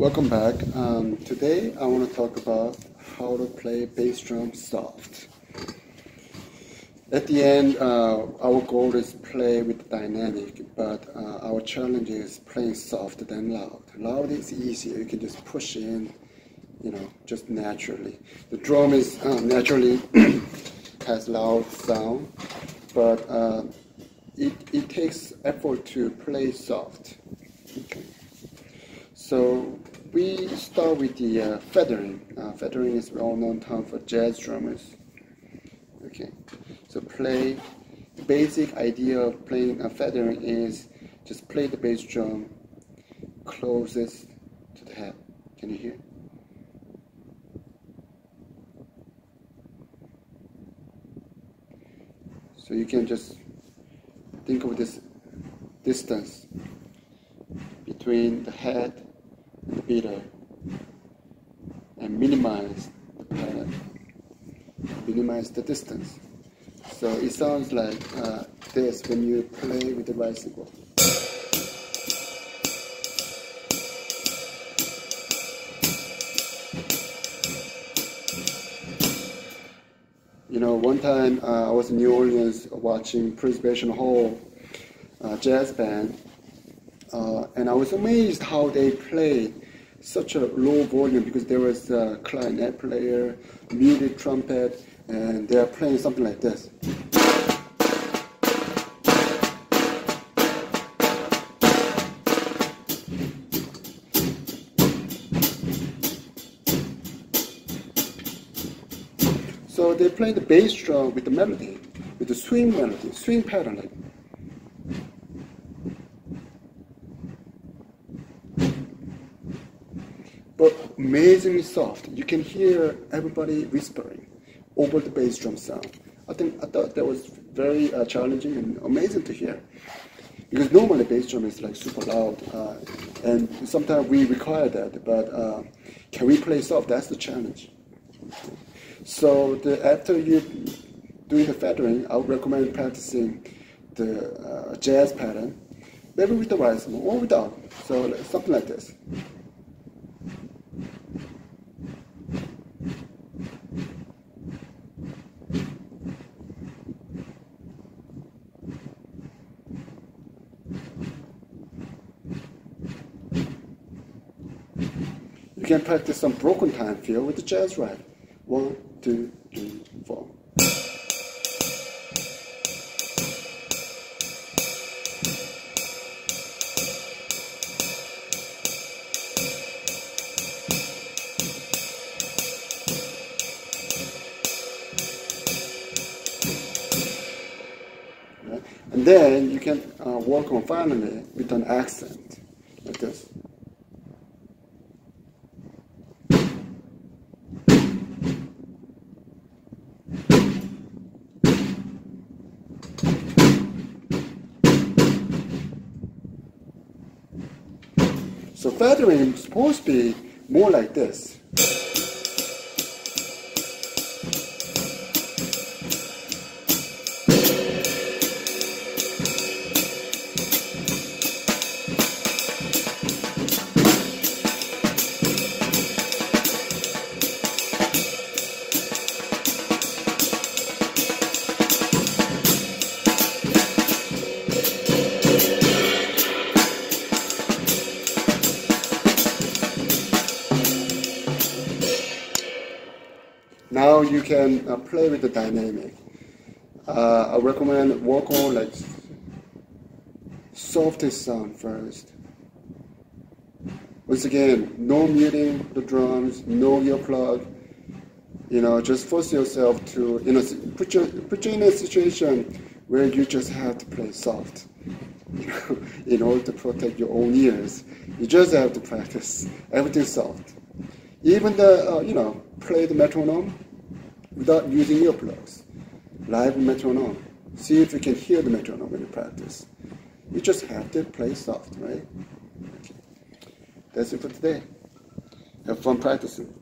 Welcome back. Um, today I want to talk about how to play bass drum soft. At the end, uh, our goal is play with dynamic, but uh, our challenge is playing soft than loud. Loud is easier; you can just push in, you know, just naturally. The drum is uh, naturally has loud sound, but uh, it it takes effort to play soft. Okay. So we start with the uh, feathering. Uh, feathering is well-known term for jazz drummers. Okay, so play. The basic idea of playing a feathering is just play the bass drum closest to the head. Can you hear? So you can just think of this distance between the head the beater and minimize pattern, minimize the distance. So it sounds like uh, this when you play with the bicycle. You know, one time uh, I was in New Orleans watching Preservation Hall uh, jazz band, uh, and I was amazed how they played such a low volume because there was a clarinet player, muted trumpet, and they are playing something like this. So they play the bass drum with the melody, with the swing melody, swing pattern like but amazingly soft. You can hear everybody whispering over the bass drum sound. I think I thought that was very uh, challenging and amazing to hear. Because normally bass drum is like super loud, uh, and sometimes we require that. But uh, can we play soft? That's the challenge. So the, after you doing the feathering, I would recommend practicing the uh, jazz pattern, maybe with the rhythm or without. So something like this. Can practice some broken time feel with the jazz ride. One, two, three, four. And then you can uh, work on finally with an accent like this. So feathering is supposed to be more like this. Now you can uh, play with the dynamic. Uh, I recommend work on like softest sound first. Once again, no muting the drums, no earplug. You know, just force yourself to, you know, put you put you in a situation where you just have to play soft. You know, in order to protect your own ears, you just have to practice everything soft. Even the, uh, you know, play the metronome without using earplugs. Live metronome. See if you can hear the metronome when you practice. You just have to play soft, right? Okay. That's it for today. Have fun practicing.